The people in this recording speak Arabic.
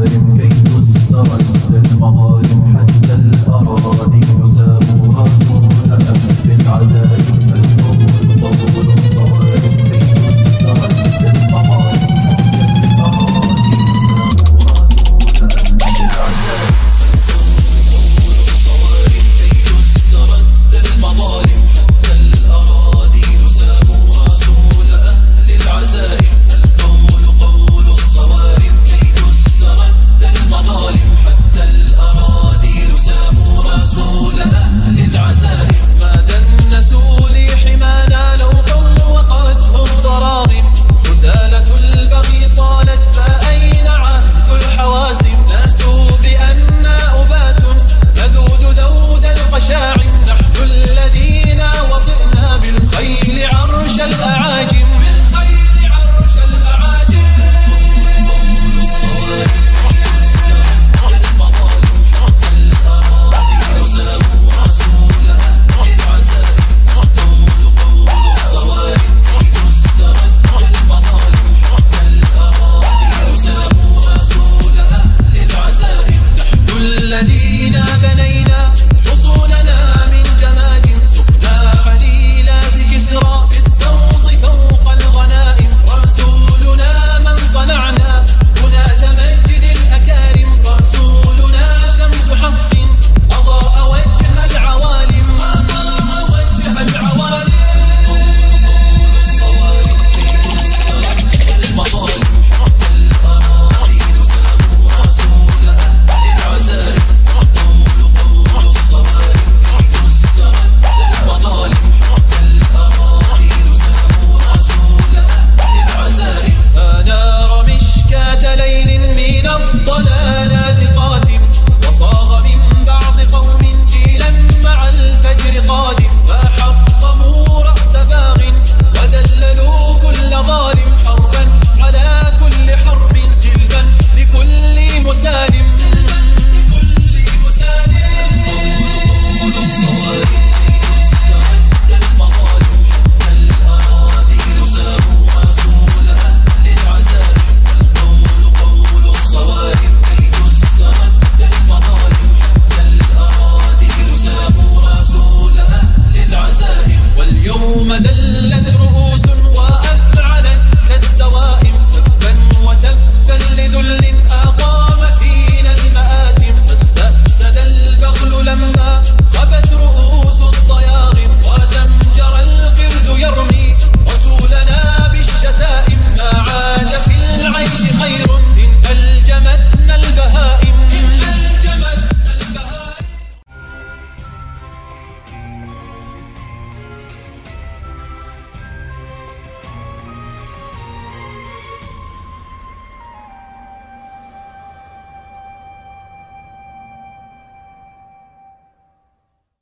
المغارم كي تستر المغارم